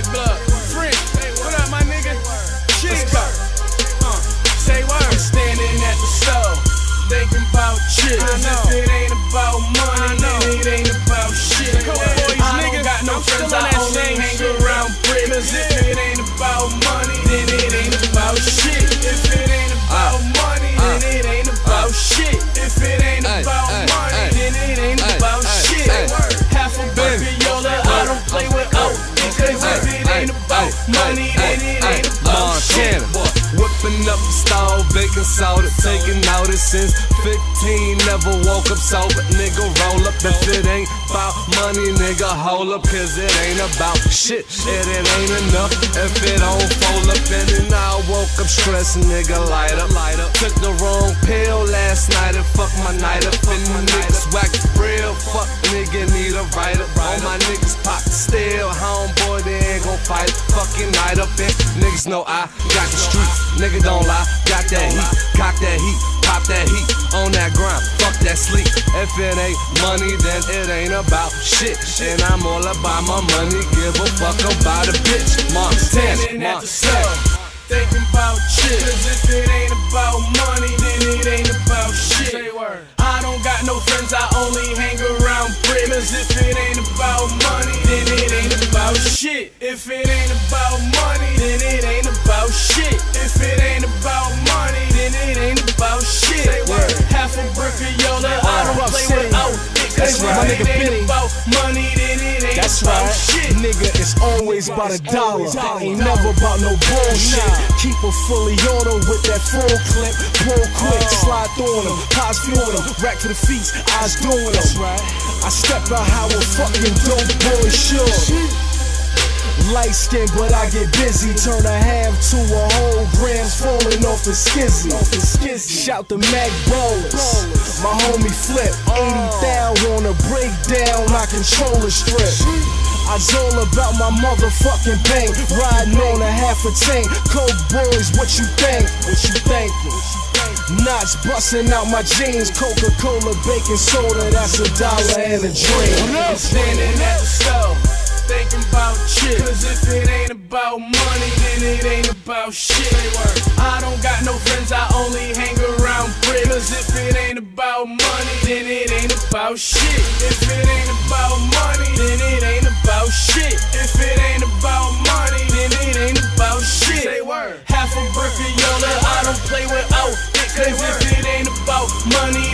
Lifeblood. Friend, what up, my nigga? Cheese. Uh, say word. I'm standing at the store, thinking about shit. Cause if it ain't about money, then it ain't about shit. Come on, boys, I nigga. don't got no I'm friends, I only hang around bricks. Cause if it ain't about money. Assaulted, taking notice since 15. Never woke up sober, nigga. Roll up if it ain't about money, nigga. Hold up, cause it ain't about shit. It, it ain't enough if it don't fold up. And then I woke up stressed, nigga. Light up, light up. Took the wrong pill last night and fucked my night fight. Fucking night up and niggas know I got the streets. Nigga don't lie, got that heat, cock that heat, pop that heat on that grind. Fuck that sleep. If it ain't money, then it ain't about shit. And I'm all about my money. Give a fuck about a bitch. Montana, Standing at the store, about money, then it ain't about shit. If it ain't about money, then it ain't about shit. Half a brick of Yola, I don't play without it. That's Cause right. My nigga it Benny. ain't about money, then it ain't That's about right. shit. Nigga, it's always about a dollar. Ain't never about no bullshit. Keep a fully auto with that full clip. Pull quick, oh. slide through them. Pies fuel them. Rack to the feet, eyes doing them. I step out how a fucking dope boy should. Light skin, but I get busy. Turn a half to a whole grams falling off the skizzy. Shout the Mac Bowlers. My homie Flip. 80 thou on a breakdown. I control the strip. I all about my motherfucking bank. Riding on a half a tank. Coke boys, what you think? What you thinking? Knots busting out my jeans. Coca Cola, baking soda. That's a dollar and a drink. Standing at the store, thinking about shit. Cause if it ain't about money, then it ain't about shit. I don't got no friends, I only hang around bricks. Cause if it ain't about money, then it ain't about shit. If it ain't about money, then it ain't about shit. If it ain't about money, then it ain't about shit. Say word. Half a brick of Yola, I don't play without it. Cause if it ain't about money,